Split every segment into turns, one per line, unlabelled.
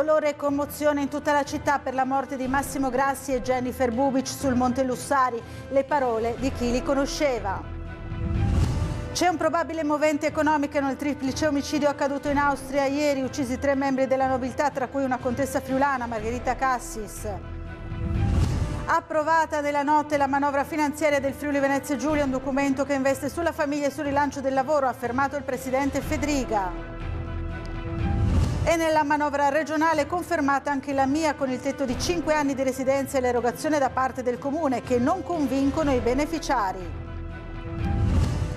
Dolore e commozione in tutta la città per la morte di Massimo Grassi e Jennifer Bubic sul Monte Lussari, le parole di chi li conosceva. C'è un probabile movente economico nel triplice omicidio accaduto in Austria ieri, uccisi tre membri della nobiltà, tra cui una contessa friulana, Margherita Cassis. Approvata nella notte la manovra finanziaria del Friuli Venezia Giulia, un documento che investe sulla famiglia e sul rilancio del lavoro, ha affermato il presidente Fedriga. E nella manovra regionale confermata anche la mia con il tetto di 5 anni di residenza e l'erogazione da parte del comune che non convincono i beneficiari.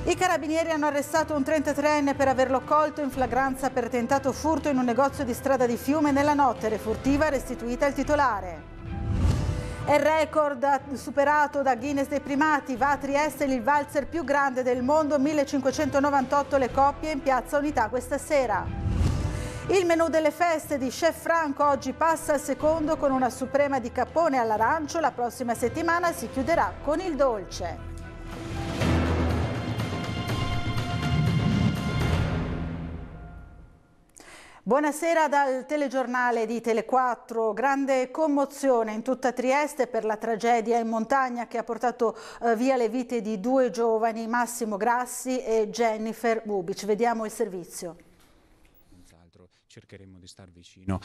I carabinieri hanno arrestato un 33enne per averlo colto in flagranza per tentato furto in un negozio di strada di Fiume nella notte, refurtiva restituita al titolare. È record superato da Guinness dei primati, va a Trieste il valzer più grande del mondo, 1598 le coppie in piazza Unità questa sera. Il menù delle feste di Chef Franco oggi passa al secondo con una suprema di cappone all'arancio, la prossima settimana si chiuderà con il dolce. Buonasera dal telegiornale di Tele4. Grande commozione in tutta Trieste per la tragedia in montagna che ha portato eh, via le vite di due giovani, Massimo Grassi e Jennifer Bubic. Vediamo il servizio
cercheremo di star vicino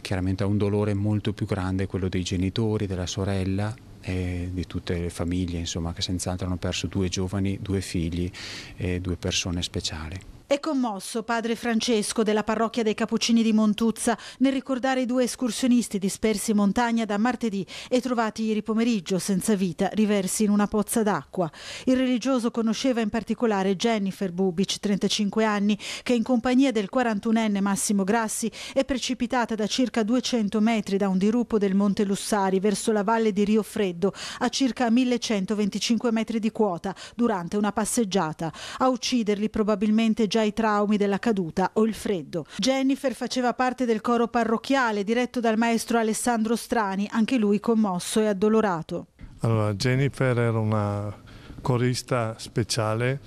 chiaramente a un dolore molto più grande, quello dei genitori, della sorella e di tutte le famiglie insomma, che senz'altro hanno perso due giovani, due figli e due persone speciali.
È commosso padre Francesco della parrocchia dei Cappuccini di Montuzza nel ricordare i due escursionisti dispersi in montagna da martedì e trovati ieri pomeriggio senza vita, riversi in una pozza d'acqua. Il religioso conosceva in particolare Jennifer Bubic, 35 anni, che in compagnia del 41enne Massimo Grassi è precipitata da circa 200 metri da un dirupo del Monte Lussari verso la valle di Rio Freddo a circa 1125 metri di quota durante una passeggiata. A ucciderli probabilmente i traumi della caduta o il freddo. Jennifer faceva parte del coro parrocchiale diretto dal maestro Alessandro Strani, anche lui commosso e addolorato.
Allora, Jennifer era una corista speciale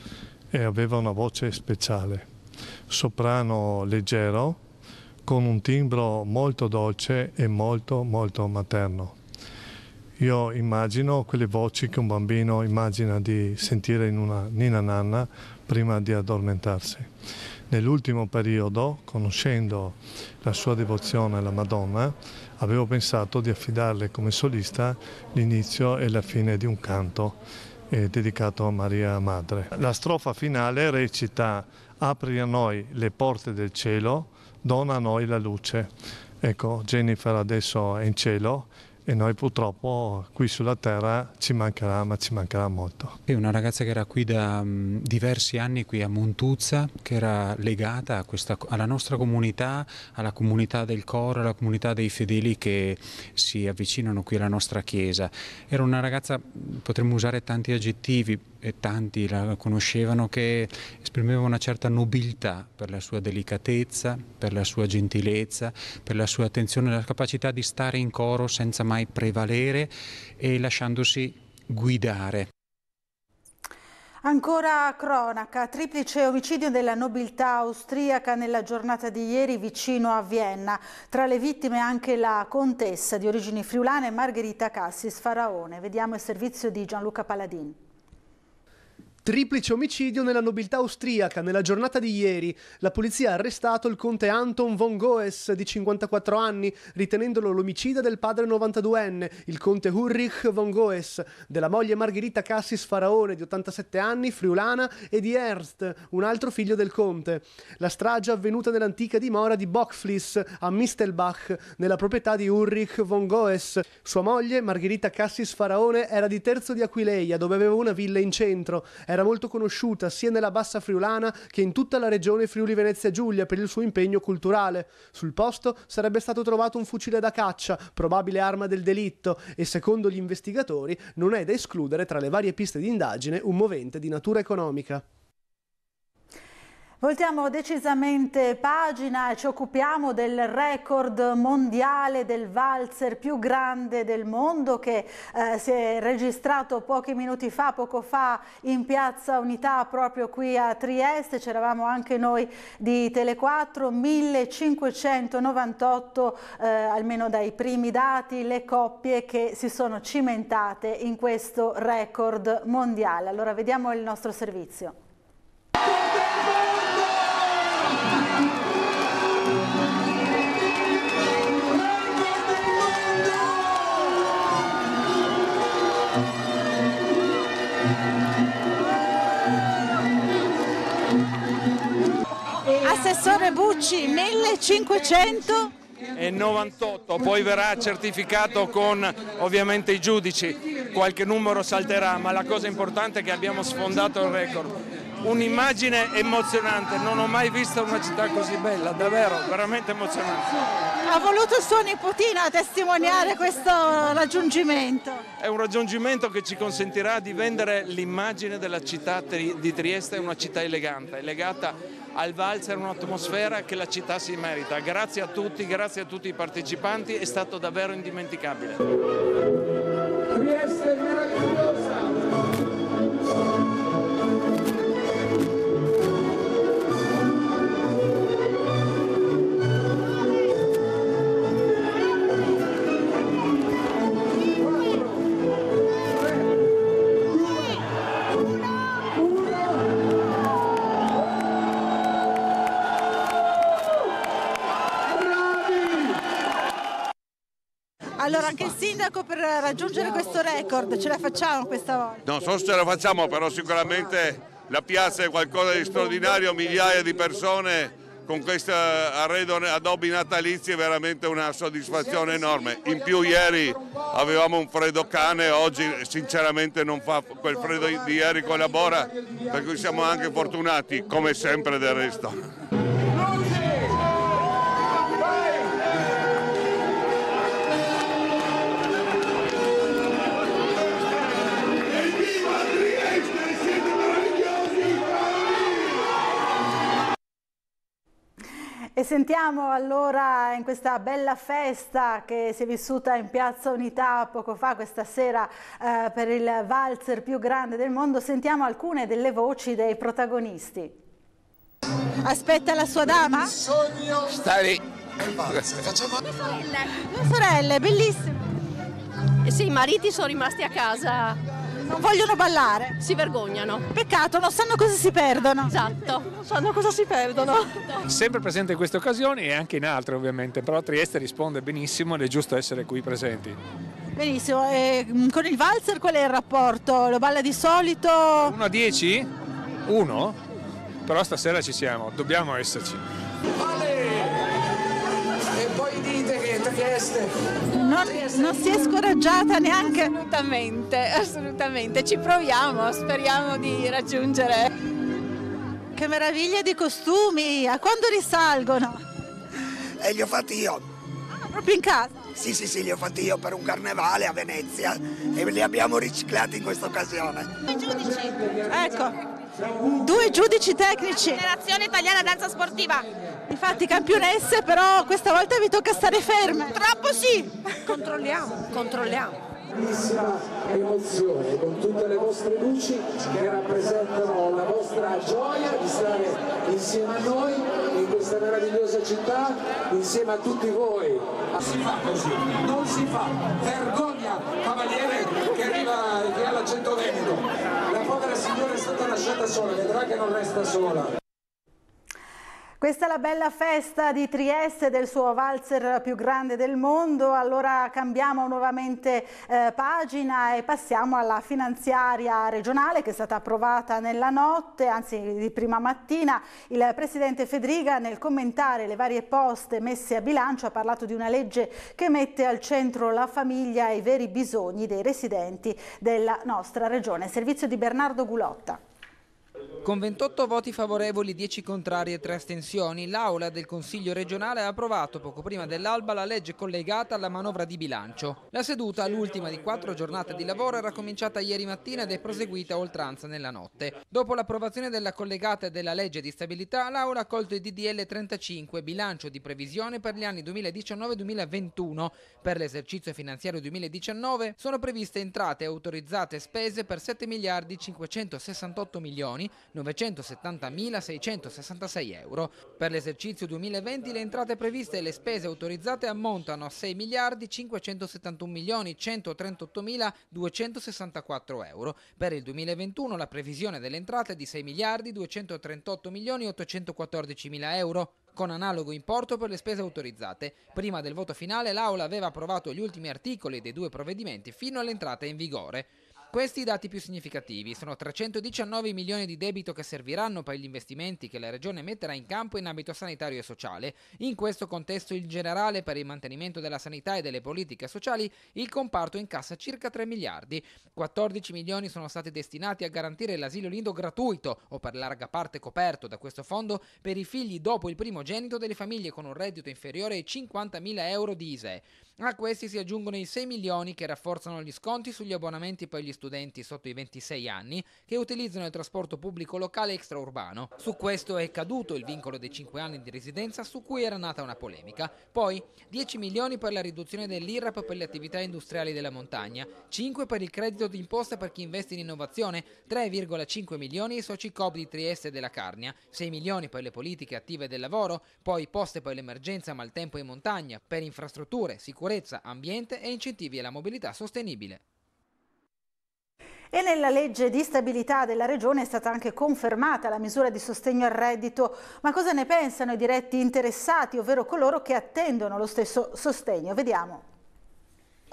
e aveva una voce speciale, soprano leggero, con un timbro molto dolce e molto molto materno. Io immagino quelle voci che un bambino immagina di sentire in una nina nanna prima di addormentarsi. Nell'ultimo periodo, conoscendo la sua devozione alla Madonna, avevo pensato di affidarle come solista l'inizio e la fine di un canto eh, dedicato a Maria Madre. La strofa finale recita Apri a noi le porte del cielo, dona a noi la luce. Ecco, Jennifer adesso è in cielo e noi purtroppo qui sulla terra ci mancherà, ma ci mancherà molto.
È una ragazza che era qui da um, diversi anni qui a Montuzza, che era legata questa, alla nostra comunità, alla comunità del coro, alla comunità dei fedeli che si avvicinano qui alla nostra chiesa. Era una ragazza, potremmo usare tanti aggettivi, e tanti la conoscevano, che esprimeva una certa nobiltà per la sua delicatezza, per la sua gentilezza, per la sua attenzione, la capacità di stare in coro senza mai prevalere e lasciandosi guidare.
Ancora cronaca, triplice omicidio della nobiltà austriaca nella giornata di ieri vicino a Vienna. Tra le vittime anche la contessa di origini friulane Margherita Cassis Faraone. Vediamo il servizio di Gianluca Paladin.
Triplice omicidio nella nobiltà austriaca. Nella giornata di ieri la polizia ha arrestato il conte Anton von Goes di 54 anni, ritenendolo l'omicida del padre 92enne, il conte Ulrich von Goes, della moglie Margherita Cassis Faraone di 87 anni, friulana, e di Ernst, un altro figlio del conte. La strage avvenuta nell'antica dimora di Bockfliss a Mistelbach, nella proprietà di Ulrich von Goes. Sua moglie, Margherita Cassis Faraone, era di Terzo di Aquileia, dove aveva una villa in centro era molto conosciuta sia nella bassa friulana che in tutta la regione Friuli Venezia Giulia per il suo impegno culturale. Sul posto sarebbe stato trovato un fucile da caccia, probabile arma del delitto, e secondo gli investigatori non è da escludere tra le varie piste di indagine un movente di natura economica.
Voltiamo decisamente pagina e ci occupiamo del record mondiale del valzer più grande del mondo che eh, si è registrato pochi minuti fa, poco fa in Piazza Unità proprio qui a Trieste, c'eravamo anche noi di Tele4, 1598 eh, almeno dai primi dati le coppie che si sono cimentate in questo record mondiale. Allora vediamo il nostro servizio. Assessore Bucci, 1500
e 98, poi verrà certificato con ovviamente i giudici, qualche numero salterà, ma la cosa importante è che abbiamo sfondato il record un'immagine emozionante, non ho mai visto una città così bella, davvero, veramente emozionante.
Ha voluto suo nipotino a testimoniare questo raggiungimento.
È un raggiungimento che ci consentirà di vendere l'immagine della città di Trieste, una città elegante, legata al valzer, un'atmosfera che la città si merita. Grazie a tutti, grazie a tutti i partecipanti, è stato davvero indimenticabile.
Sindaco per raggiungere questo record ce la facciamo questa volta?
Non so se ce la facciamo, però sicuramente la piazza è qualcosa di straordinario, migliaia di persone con questo arredo adobi natalizi è veramente una soddisfazione enorme. In più ieri avevamo un freddo cane, oggi sinceramente non fa quel freddo di ieri collabora, per cui siamo anche fortunati, come sempre del resto.
E sentiamo allora in questa bella festa che si è vissuta in Piazza Unità poco fa, questa sera eh, per il valzer più grande del mondo, sentiamo alcune delle voci dei protagonisti. Aspetta la sua dama?
Sta lì.
Mie sorelle.
Mie sorelle, bellissime.
Eh sì, i mariti sono rimasti a casa
non vogliono ballare?
Si vergognano.
Peccato, non sanno cosa si perdono.
Esatto.
Non sanno cosa si perdono.
Esatto. Sempre presente in queste occasioni e anche in altre ovviamente, però Trieste risponde benissimo ed è giusto essere qui presenti.
Benissimo, e mm, con il valzer qual è il rapporto? Lo balla di solito?
1 a 10? 1? Però stasera ci siamo, dobbiamo esserci.
Vale! E poi dite che Trieste.
Non, non si è scoraggiata neanche.
Assolutamente, assolutamente. Ci proviamo, speriamo di raggiungere.
Che meraviglia di costumi! A quando risalgono?
E li ho fatti io.
Ah, proprio in casa?
Sì, sì, sì, li ho fatti io per un carnevale a Venezia e li abbiamo riciclati in questa occasione.
I giudici. Ecco, due giudici tecnici.
Federazione Italiana Danza Sportiva.
Infatti campionesse, però questa volta vi tocca stare ferme.
Troppo sì.
Controlliamo, controlliamo.
Bellissima emozione con tutte le vostre luci che rappresentano la vostra gioia di stare insieme a noi in questa meravigliosa città, insieme a tutti voi. Non si fa così, non si fa. Vergogna, cavaliere che arriva che ha l'accento veneto. La povera signora è stata lasciata sola, vedrà che non resta sola.
Questa è la bella festa di Trieste del suo valzer più grande del mondo, allora cambiamo nuovamente eh, pagina e passiamo alla finanziaria regionale che è stata approvata nella notte, anzi di prima mattina. Il Presidente Federica nel commentare le varie poste messe a bilancio ha parlato di una legge che mette al centro la famiglia e i veri bisogni dei residenti della nostra regione. Servizio di Bernardo Gulotta.
Con 28 voti favorevoli, 10 contrari e 3 astensioni, l'Aula del Consiglio regionale ha approvato poco prima dell'alba la legge collegata alla manovra di bilancio. La seduta, l'ultima di quattro giornate di lavoro, era cominciata ieri mattina ed è proseguita a oltranza nella notte. Dopo l'approvazione della collegata e della legge di stabilità, l'Aula ha accolto il DDL 35, bilancio di previsione per gli anni 2019-2021. Per l'esercizio finanziario 2019 sono previste entrate autorizzate spese per 7 miliardi 568 milioni 970.666 euro. Per l'esercizio 2020 le entrate previste e le spese autorizzate ammontano a 6 miliardi 571 milioni 138.264 euro. Per il 2021 la previsione delle entrate è di 6 miliardi 238 milioni 814 mila euro con analogo importo per le spese autorizzate. Prima del voto finale l'Aula aveva approvato gli ultimi articoli dei due provvedimenti fino all'entrata in vigore. Questi i dati più significativi. Sono 319 milioni di debito che serviranno per gli investimenti che la Regione metterà in campo in ambito sanitario e sociale. In questo contesto in generale per il mantenimento della sanità e delle politiche sociali il comparto incassa circa 3 miliardi. 14 milioni sono stati destinati a garantire l'asilo nido gratuito o per larga parte coperto da questo fondo per i figli dopo il primogenito delle famiglie con un reddito inferiore ai 50.000 euro di ISEE. A questi si aggiungono i 6 milioni che rafforzano gli sconti sugli abbonamenti per gli studenti sotto i 26 anni che utilizzano il trasporto pubblico locale extraurbano. Su questo è caduto il vincolo dei 5 anni di residenza su cui era nata una polemica. Poi 10 milioni per la riduzione dell'IRAP per le attività industriali della montagna, 5 per il credito d'imposta per chi investe in innovazione, 3,5 milioni ai soci COP di Trieste e della Carnia, 6 milioni per le politiche attive del lavoro, poi poste per l'emergenza maltempo in montagna, per infrastrutture, sicurezza sicurezza, ambiente e incentivi alla mobilità sostenibile.
E nella legge di stabilità della Regione è stata anche confermata la misura di sostegno al reddito. Ma cosa ne pensano i diretti interessati, ovvero coloro che attendono lo stesso sostegno? Vediamo.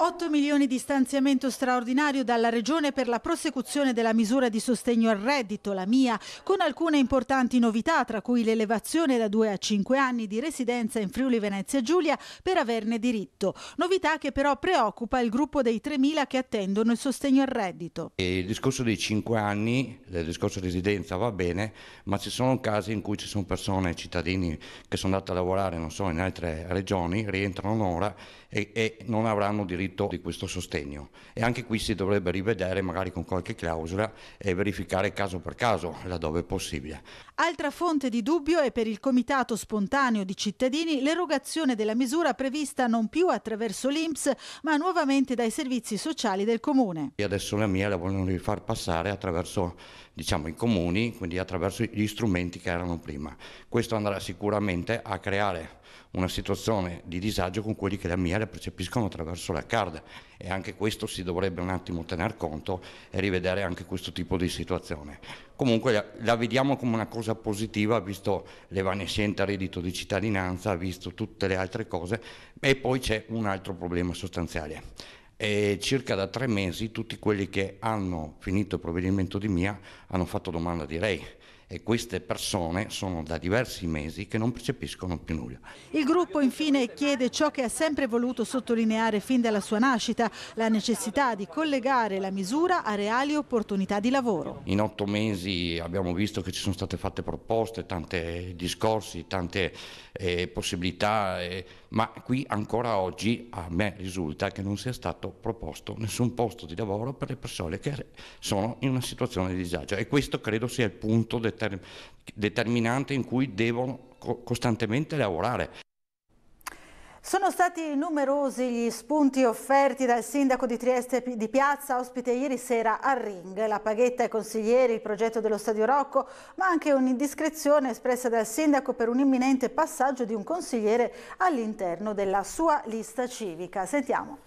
8 milioni di stanziamento straordinario dalla Regione per la prosecuzione della misura di sostegno al reddito, la mia, con alcune importanti novità, tra cui l'elevazione da 2 a 5 anni di residenza in Friuli Venezia Giulia per averne diritto. Novità che però preoccupa il gruppo dei 3.000 che attendono il sostegno al reddito.
Il discorso dei 5 anni, il discorso di residenza va bene, ma ci sono casi in cui ci sono persone, cittadini che sono andati a lavorare, non so, in altre regioni, rientrano ora e, e non avranno diritto di questo sostegno e anche qui si dovrebbe rivedere magari con qualche clausola e verificare caso per caso laddove è possibile.
Altra fonte di dubbio è per il Comitato Spontaneo di Cittadini l'erogazione della misura prevista non più attraverso l'Inps ma nuovamente dai servizi sociali del Comune.
E adesso la mia la vogliono rifar passare attraverso diciamo, i comuni, quindi attraverso gli strumenti che erano prima. Questo andrà sicuramente a creare una situazione di disagio con quelli che la mia la percepiscono attraverso la card e anche questo si dovrebbe un attimo tener conto e rivedere anche questo tipo di situazione. Comunque la, la vediamo come una cosa positiva visto l'evanescente reddito di cittadinanza, visto tutte le altre cose e poi c'è un altro problema sostanziale. E circa da tre mesi tutti quelli che hanno finito il provvedimento di mia hanno fatto domanda di REI e queste persone sono da diversi mesi che non percepiscono più nulla.
Il gruppo infine chiede ciò che ha sempre voluto sottolineare fin dalla sua nascita, la necessità di collegare la misura a reali opportunità di lavoro.
In otto mesi abbiamo visto che ci sono state fatte proposte, tanti discorsi, tante eh, possibilità, eh, ma qui ancora oggi a me risulta che non sia stato proposto nessun posto di lavoro per le persone che sono in una situazione di disagio e questo credo sia il punto determinante determinante in cui devono costantemente lavorare.
Sono stati numerosi gli spunti offerti dal sindaco di Trieste di Piazza, ospite ieri sera al Ring. La paghetta ai consiglieri, il progetto dello Stadio Rocco, ma anche un'indiscrezione espressa dal sindaco per un imminente passaggio di un consigliere all'interno della sua lista civica. Sentiamo.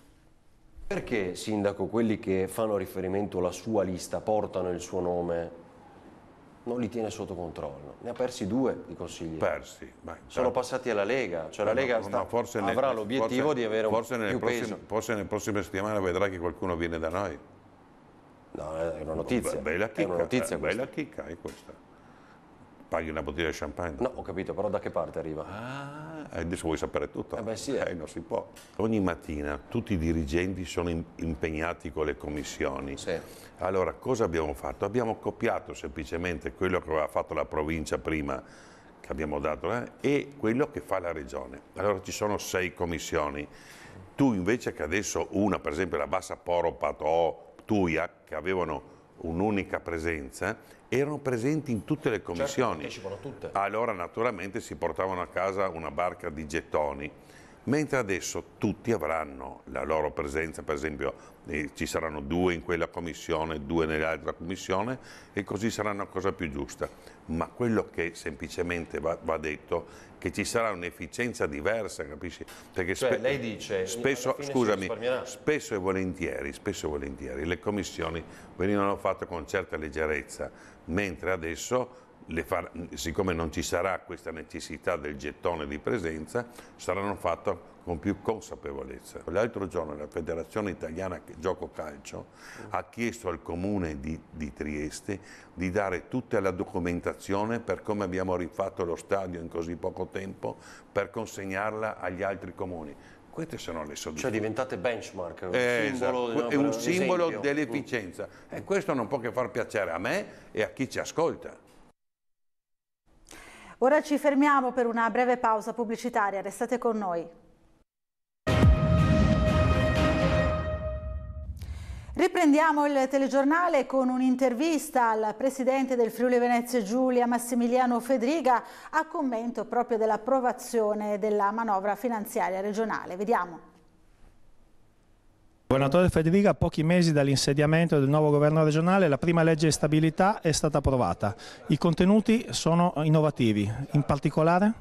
Perché, sindaco, quelli che fanno riferimento alla sua lista portano il suo nome non li tiene sotto controllo. Ne ha persi due di consigli.
Persi.
Beh, Sono passati alla Lega, cioè la Lega no, no, sta, avrà l'obiettivo di avere
forse
un più
prossime,
peso.
Forse nelle prossime settimane vedrà che qualcuno viene da noi.
No, è una notizia.
Bella chicca,
è una notizia
bella chicca è questa. paghi una bottiglia di champagne.
No, ho capito, però da che parte arriva?
Ah, adesso vuoi sapere tutto?
Eh beh sì.
Eh, non si può. Ogni mattina tutti i dirigenti sono in- impegnati con le commissioni. Allora, cosa abbiamo fatto? Abbiamo copiato semplicemente quello che aveva fatto la provincia prima, che abbiamo dato, eh, e quello che fa la regione. Allora ci sono sei commissioni. Tu invece che adesso una, per esempio la Bassa Poro, Patò, Tuia, che avevano un'unica presenza, erano presenti in tutte le commissioni.
partecipano tutte.
Allora naturalmente si portavano a casa una barca di gettoni, mentre adesso tutti avranno la loro presenza, per esempio eh, ci saranno due in quella commissione, due nell'altra commissione e così sarà una cosa più giusta. Ma quello che semplicemente va, va detto che ci sarà un'efficienza diversa, capisci? Perché
Cioè, lei dice,
spesso, scusami, spesso e volentieri, spesso e volentieri le commissioni venivano fatte con certa leggerezza, mentre adesso far- siccome non ci sarà questa necessità del gettone di presenza, saranno fatte con più consapevolezza. L'altro giorno la Federazione Italiana Gioco Calcio ha chiesto al Comune di, di Trieste di dare tutta la documentazione per come abbiamo rifatto lo stadio in così poco tempo per consegnarla agli altri comuni. Queste sono le
Cioè
soddisfazioni.
diventate benchmark, un
Eh,
simbolo,
esatto. è un simbolo dell'efficienza e questo non può che far piacere a me e a chi ci ascolta.
Ora ci fermiamo per una breve pausa pubblicitaria, restate con noi. Riprendiamo il telegiornale con un'intervista al presidente del Friuli Venezia Giulia Massimiliano Fedriga a commento proprio dell'approvazione della manovra finanziaria regionale. Vediamo.
Governatore Federica, a pochi mesi dall'insediamento del nuovo governo regionale, la prima legge di stabilità è stata approvata. I contenuti sono innovativi, in particolare?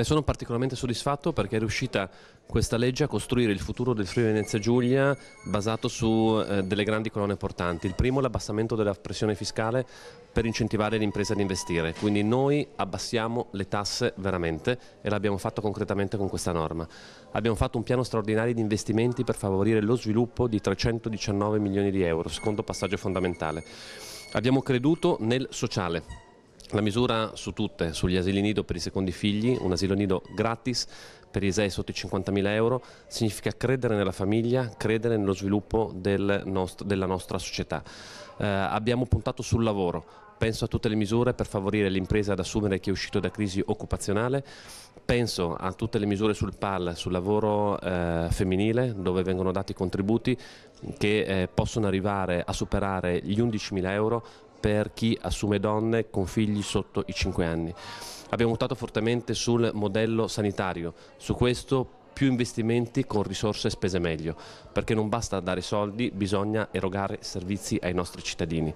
Beh, sono particolarmente soddisfatto perché è riuscita questa legge a costruire il futuro del Friuli Venezia Giulia basato su eh, delle grandi colonne portanti. Il primo è l'abbassamento della pressione fiscale per incentivare le imprese ad investire, quindi noi abbassiamo le tasse veramente e l'abbiamo fatto concretamente con questa norma. Abbiamo fatto un piano straordinario di investimenti per favorire lo sviluppo di 319 milioni di euro, secondo passaggio fondamentale. Abbiamo creduto nel sociale. La misura su tutte, sugli asili nido per i secondi figli, un asilo nido gratis per i 6 sotto i 50.000 euro, significa credere nella famiglia, credere nello sviluppo del nost- della nostra società. Eh, abbiamo puntato sul lavoro, penso a tutte le misure per favorire l'impresa ad assumere chi è uscito da crisi occupazionale, penso a tutte le misure sul PAL, sul lavoro eh, femminile, dove vengono dati contributi che eh, possono arrivare a superare gli 11.000 euro per chi assume donne con figli sotto i 5 anni. Abbiamo votato fortemente sul modello sanitario, su questo più investimenti con risorse spese meglio, perché non basta dare soldi, bisogna erogare servizi ai nostri cittadini.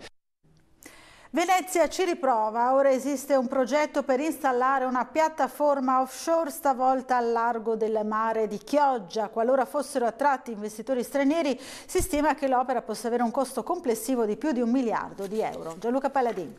Venezia ci riprova, ora esiste un progetto per installare una piattaforma offshore stavolta al largo del mare di Chioggia. Qualora fossero attratti investitori stranieri si stima che l'opera possa avere un costo complessivo di più di un miliardo di euro. Gianluca Palladini.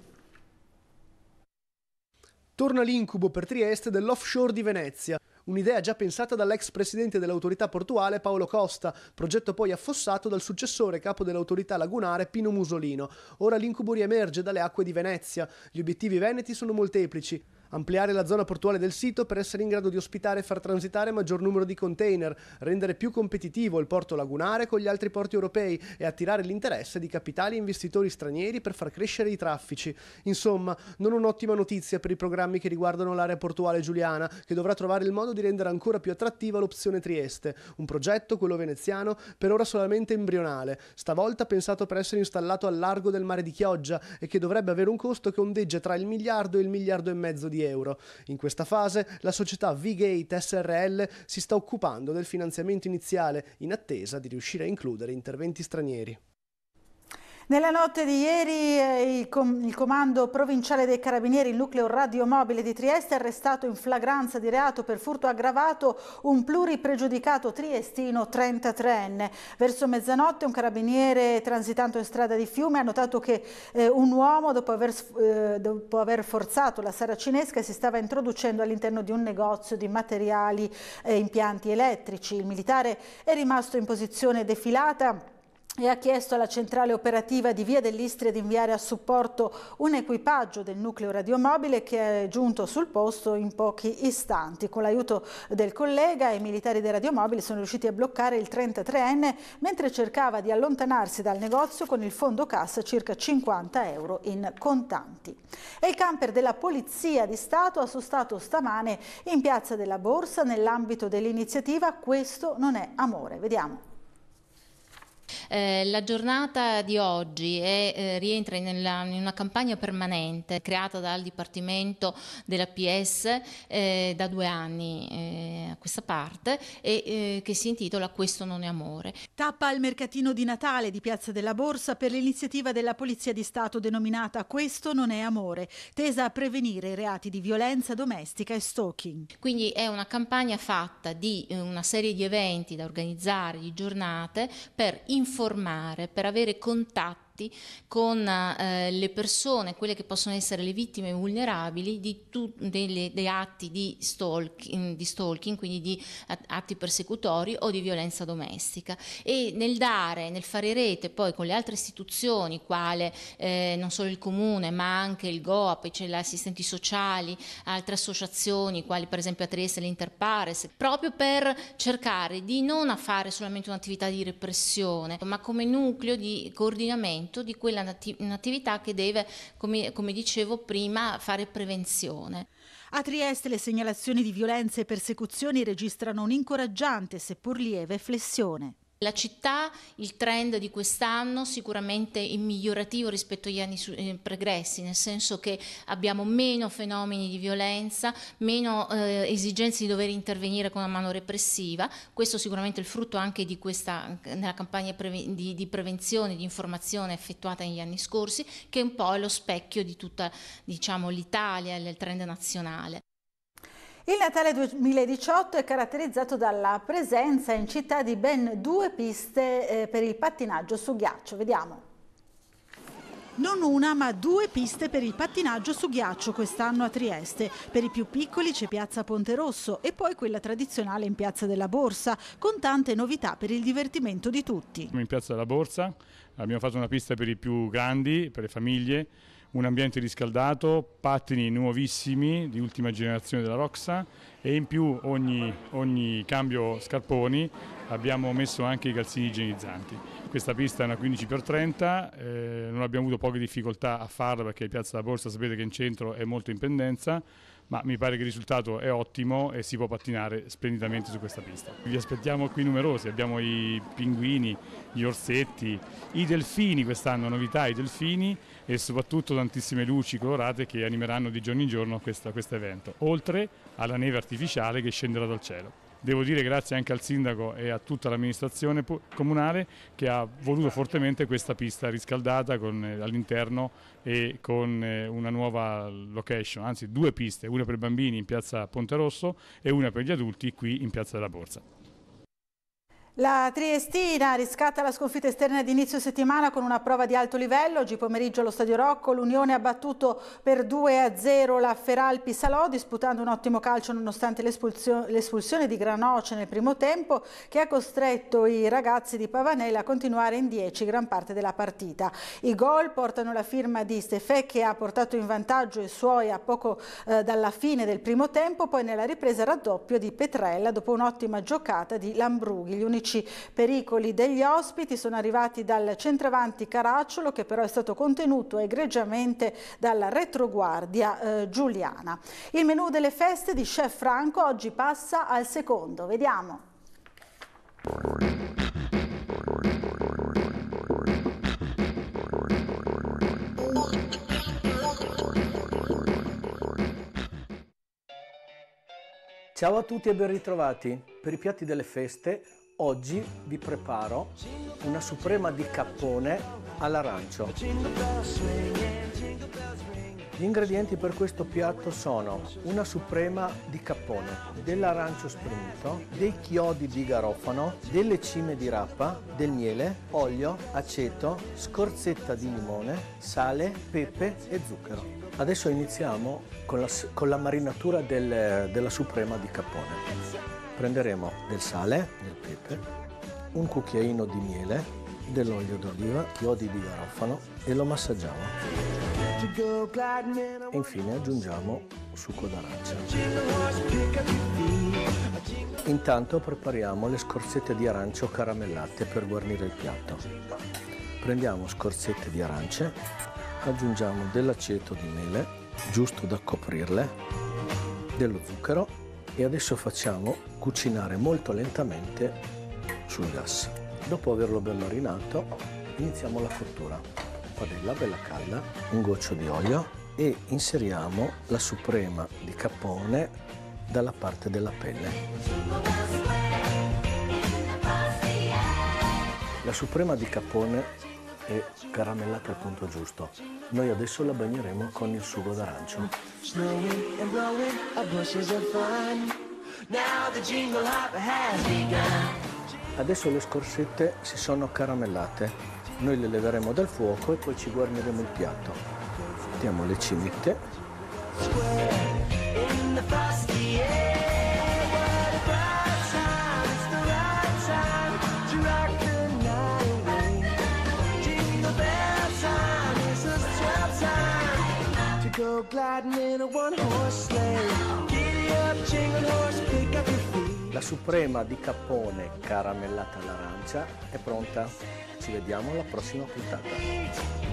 Torna l'incubo per Trieste dell'offshore di Venezia. Un'idea già pensata dall'ex presidente dell'autorità portuale Paolo Costa, progetto poi affossato dal successore capo dell'autorità lagunare Pino Musolino. Ora l'incubo riemerge dalle acque di Venezia. Gli obiettivi veneti sono molteplici. Ampliare la zona portuale del sito per essere in grado di ospitare e far transitare maggior numero di container, rendere più competitivo il porto lagunare con gli altri porti europei e attirare l'interesse di capitali e investitori stranieri per far crescere i traffici. Insomma, non un'ottima notizia per i programmi che riguardano l'area portuale giuliana, che dovrà trovare il modo di rendere ancora più attrattiva l'opzione Trieste. Un progetto, quello veneziano, per ora solamente embrionale, stavolta pensato per essere installato al largo del mare di Chioggia e che dovrebbe avere un costo che ondeggia tra il miliardo e il miliardo e mezzo di euro. In questa fase la società V-Gate SRL si sta occupando del finanziamento iniziale in attesa di riuscire a includere interventi stranieri.
Nella notte di ieri eh, il, com il, comando provinciale dei carabinieri, il nucleo radiomobile di Trieste, ha arrestato in flagranza di reato per furto aggravato un pluripregiudicato triestino 33enne. Verso mezzanotte un carabiniere transitando in strada di Fiume ha notato che eh, un uomo dopo aver, eh, dopo aver, forzato la saracinesca si stava introducendo all'interno di un negozio di materiali e impianti elettrici. Il militare è rimasto in posizione defilata e ha chiesto alla centrale operativa di Via dell'Istria di inviare a supporto un equipaggio del nucleo radiomobile che è giunto sul posto in pochi istanti. Con l'aiuto del collega i militari dei radiomobili sono riusciti a bloccare il 33enne mentre cercava di allontanarsi dal negozio con il fondo cassa circa 50 euro in contanti. E il camper della Polizia di Stato ha sostato stamane in Piazza della Borsa nell'ambito dell'iniziativa Questo non è amore. Vediamo.
Eh, la giornata di oggi è, eh, rientra nella, in una campagna permanente creata dal Dipartimento della PS eh, da due anni eh, a questa parte e eh, che si intitola Questo non è amore.
Tappa al mercatino di Natale di Piazza della Borsa per l'iniziativa della Polizia di Stato denominata Questo non è amore, tesa a prevenire i reati di violenza domestica e stalking.
Quindi è una campagna fatta di eh, una serie di eventi da organizzare, di giornate per informare, per avere contatti con eh, le persone, quelle che possono essere le vittime vulnerabili di tu, delle, dei atti di stalking, di stalking, quindi di atti persecutori o di violenza domestica. E nel dare, nel fare rete poi con le altre istituzioni, quale eh, non solo il comune, ma anche il GOAP, cioè gli assistenti sociali, altre associazioni, quali per esempio a Trieste l'Interpares, proprio per cercare di non fare solamente un'attività di repressione, ma come nucleo di coordinamento di quella un'attività che deve, come, come dicevo prima, fare prevenzione.
A Trieste le segnalazioni di violenze e persecuzioni registrano un'incoraggiante, seppur lieve, flessione.
La città, il trend di quest'anno sicuramente è migliorativo rispetto agli anni eh, pregressi, nel senso che abbiamo meno fenomeni di violenza, meno eh, esigenze di dover intervenire con una mano repressiva, questo sicuramente è il frutto anche di questa campagna preven di, di, prevenzione, di informazione effettuata negli anni scorsi, che un po' è lo specchio di tutta diciamo, l'Italia e del trend nazionale.
Il Natale 2018 è caratterizzato dalla presenza in città di ben due piste eh, per il pattinaggio su ghiaccio. Vediamo. Non una ma due piste per il pattinaggio su ghiaccio quest'anno a Trieste. Per i più piccoli c'è Piazza Ponte Rosso e poi quella tradizionale in Piazza della Borsa, con tante novità per il divertimento di tutti.
In Piazza della Borsa abbiamo fatto una pista per i più grandi, per le famiglie, un ambiente riscaldato, pattini nuovissimi di ultima generazione della Roxa e in più ogni, ogni cambio scarponi abbiamo messo anche i calzini igienizzanti. Questa pista è una 15x30, eh, non abbiamo avuto poche difficoltà a farla perché Piazza della Borsa sapete che in centro è molto in pendenza, ma mi pare che il risultato è ottimo e si può pattinare splendidamente su questa pista. Vi aspettiamo qui numerosi, abbiamo i pinguini, gli orsetti, i delfini quest'anno, novità, i delfini e soprattutto tantissime luci colorate che animeranno di giorno in giorno questo evento, oltre alla neve artificiale che scenderà dal cielo. Devo dire grazie anche al sindaco e a tutta l'amministrazione comunale che ha voluto fortemente questa pista riscaldata eh, all'interno e con eh, una nuova location, anzi due piste, una per i bambini in piazza Ponte Rosso e una per gli adulti qui in piazza della Borsa.
La Triestina riscatta la sconfitta esterna di inizio settimana con una prova di alto livello. Oggi pomeriggio allo Stadio Rocco l'Unione ha battuto per 2-0 la Feralpi Salò disputando un ottimo calcio nonostante l'espulsione di Granoce nel primo tempo che ha costretto i ragazzi di Pavanella a continuare in 10 gran parte della partita. I gol portano la firma di Stefè che ha portato in vantaggio i suoi a poco eh, dalla fine del primo tempo, poi nella ripresa raddoppio di Petrella dopo un'ottima giocata di Lambrughi. Gli unici unici pericoli degli ospiti sono arrivati dal centravanti Caracciolo che però è stato contenuto egregiamente dalla retroguardia eh, Giuliana. Il menù delle feste di Chef Franco oggi passa al secondo, vediamo.
Ciao a tutti e ben ritrovati. Per i piatti delle feste Oggi vi preparo una suprema di cappone all'arancio. Gli ingredienti per questo piatto sono una suprema di cappone, dell'arancio spremuto, dei chiodi di garofano, delle cime di rapa, del miele, olio, aceto, scorzetta di limone, sale, pepe e zucchero. Adesso iniziamo con la, con la marinatura del, della suprema di cappone prenderemo del sale, del pepe, un cucchiaino di miele, dell'olio d'oliva, chiodi di garofano e lo massaggiamo. E infine aggiungiamo succo d'arancia. Intanto prepariamo le scorzette di arancio caramellate per guarnire il piatto. Prendiamo scorzette di arance, aggiungiamo dell'aceto di mele, giusto da coprirle, dello zucchero e adesso facciamo cucinare molto lentamente sul gas. Dopo averlo ben marinato iniziamo la cottura. Padella bella calda, un goccio di olio e inseriamo la suprema di cappone dalla parte della pelle. La suprema di cappone è caramellata al punto giusto. Noi adesso la bagneremo con il sugo d'arancio. Adesso le scorsette si sono caramellate. Noi le leveremo dal fuoco e poi ci guarniremo il piatto. Mettiamo le cimette. La suprema di cappone caramellata all'arancia è pronta. Ci vediamo alla prossima puntata.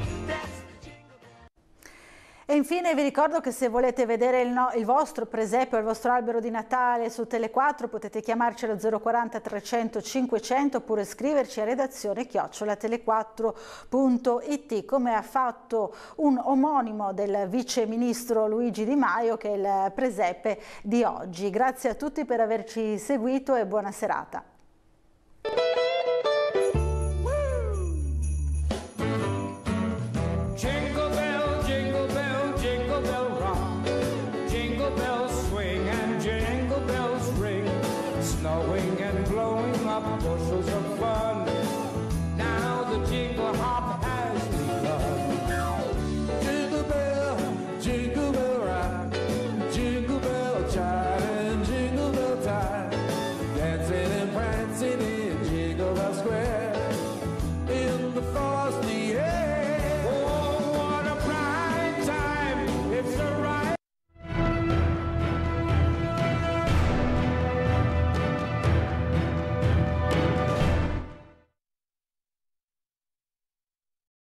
E infine vi ricordo che se volete vedere il, no, il, vostro presepe o il vostro albero di Natale su Tele4 potete chiamarci allo 040 300 500 oppure scriverci a redazione chiocciolatele4.it come ha fatto un omonimo del vice ministro Luigi Di Maio che è il presepe di oggi. Grazie a tutti per averci seguito e buona serata.